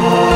Oh.